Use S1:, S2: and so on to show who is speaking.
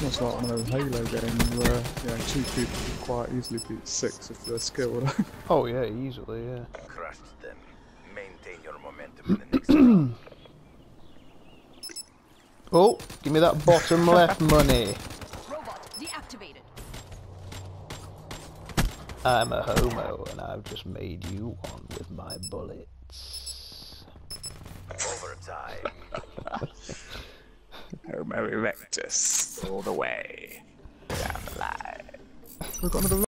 S1: Almost like one of those Halo games where you know, two people can quite easily beat six if they're skilled.
S2: Oh yeah, easily, yeah.
S3: Crushed them. Maintain your momentum in the next round.
S2: Oh, give me that bottom left money.
S4: Robot deactivated.
S2: I'm a homo and I've just made you one with my bullets.
S1: Homo erectus, all the way down the line. We've got another